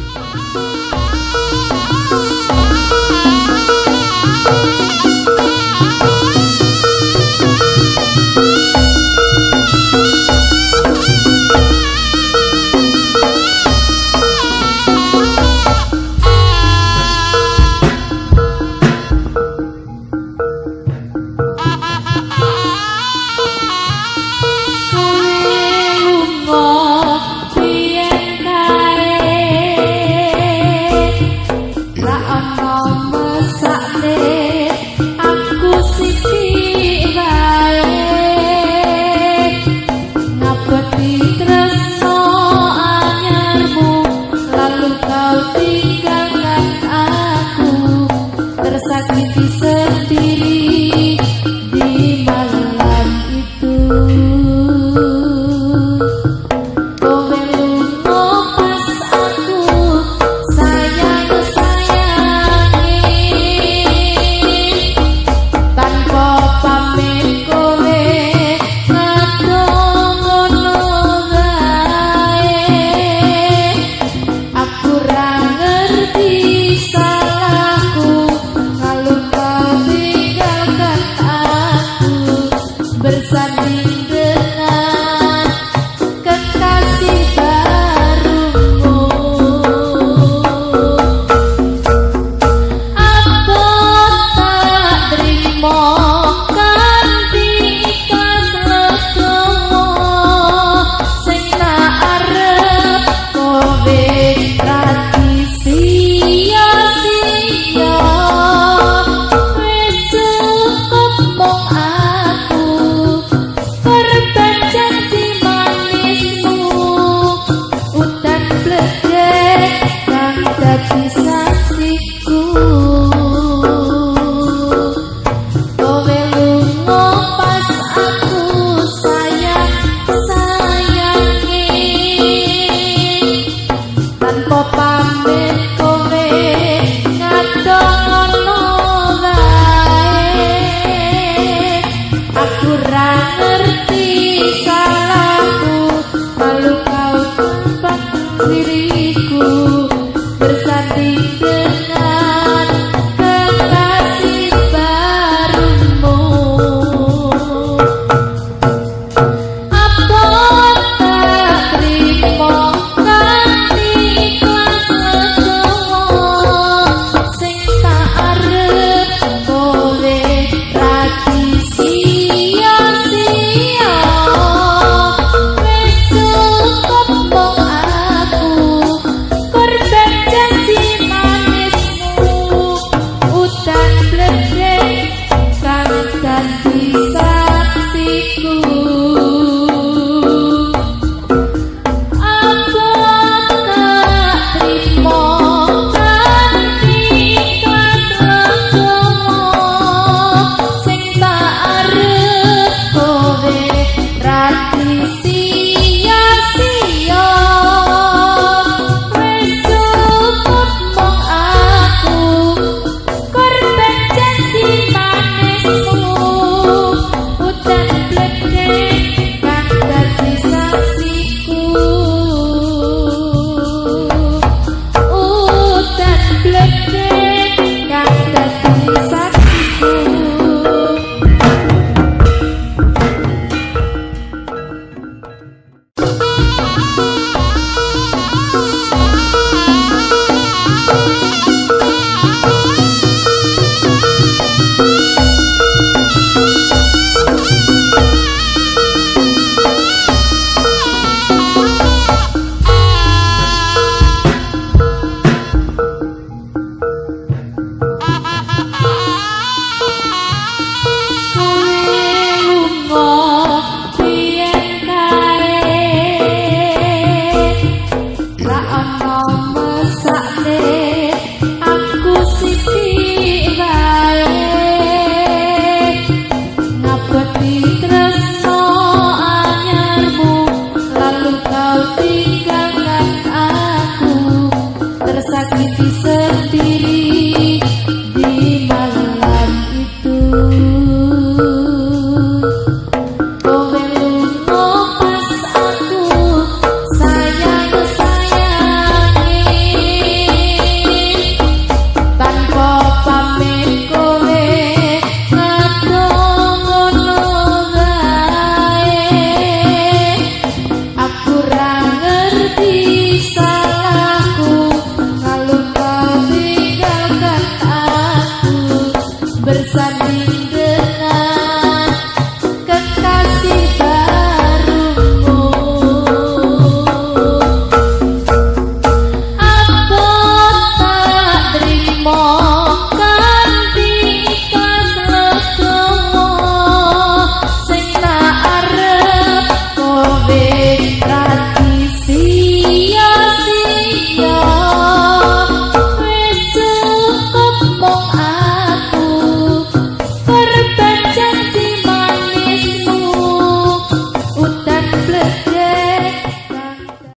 Bye. I'm